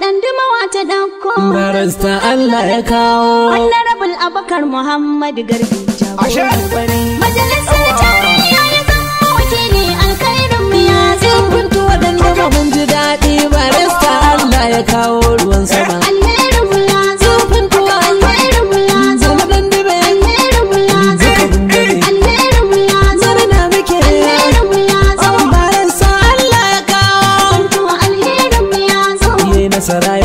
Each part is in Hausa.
ɗan dumawa ta ɗauko. Barasta Allah ya kawo. Honorable Abakar Muhammad Garbi jagoran Majalisar tarayya ya zama wakili alkhairin mu ya zo. Kun ji daɗi barasta Allah ya kawo. Sarai.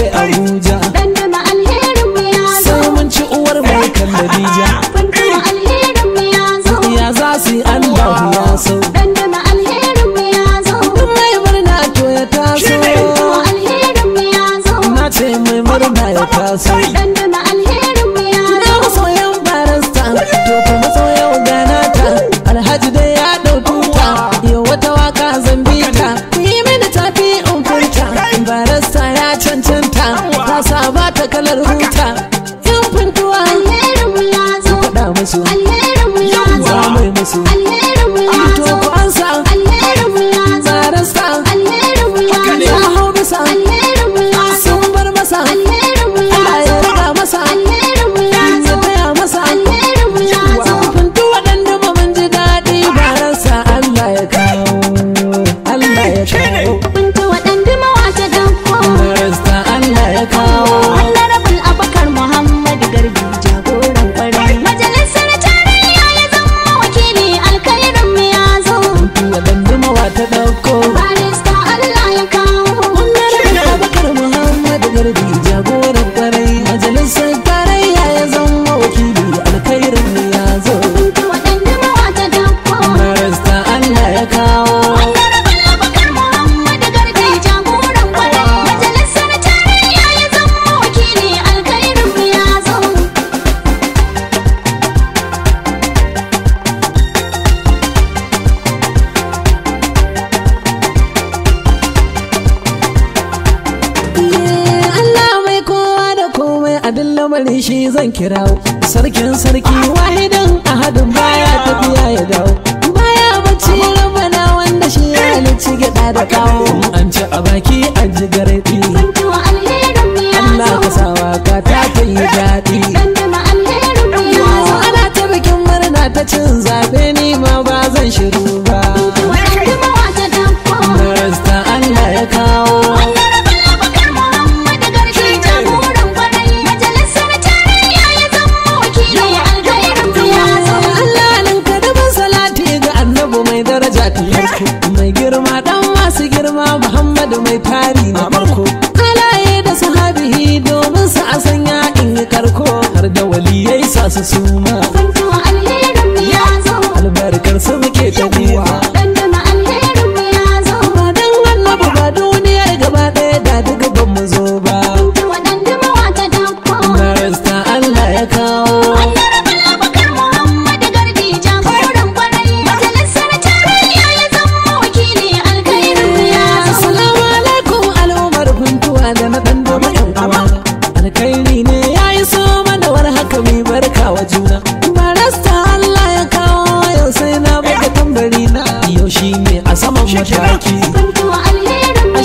kai Abuja. Dan da mun ci uwar mai kan Khadija. Kun alherin mu ya zo. Ya za su yi Allah ya so. abin lamarin shi zan kirawo. Sarkin sarki wahidan ahadin baya tafiya ya dawo. Baya bacci rabana wanda shi ya halicci gida da kawo. An ci a baki a ji garɗi. Allah ka sa waƙa ta ta yi daɗi. Ana ta bikin murna ta cin zaɓe ni ma ba zan shiri mataki.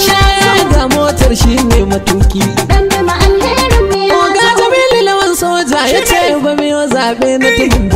Shaya ga motar shi ne matuki. Oga jamilu lawan soja ya ce ba mai zaɓe na tunin